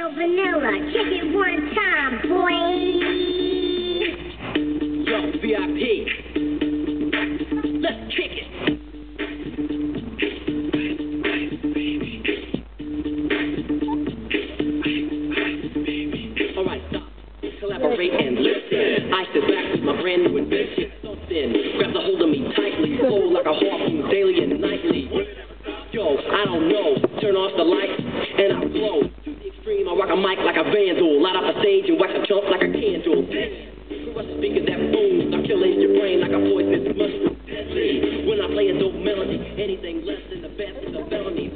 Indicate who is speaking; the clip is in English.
Speaker 1: vanilla. Check it one time, boy.
Speaker 2: Yo, VIP. Let's kick it. Alright, stop. Collaborate and listen. I sit back with my brand new invention. Grabs a hold of me tightly. Flow like a harpoon daily and nightly. Yo, I don't know. Turn off the lights and I glow. Rock a mic like a vandal. Light up a stage and wax a chump like a candle. Crush a speaker that booms. I kill your brain like a poisonous mushroom. When I play a dope melody, anything less than the best is a felony.